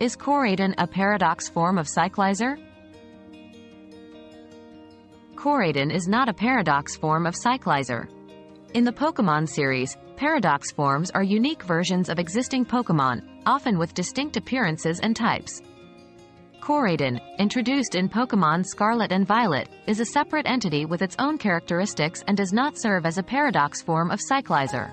Is Koraidon a paradox form of Cyclizar? Koraidon is not a paradox form of Cyclizar. In the Pokemon series, paradox forms are unique versions of existing Pokemon, often with distinct appearances and types. Koraidon, introduced in Pokemon Scarlet and Violet, is a separate entity with its own characteristics and does not serve as a paradox form of Cyclizar.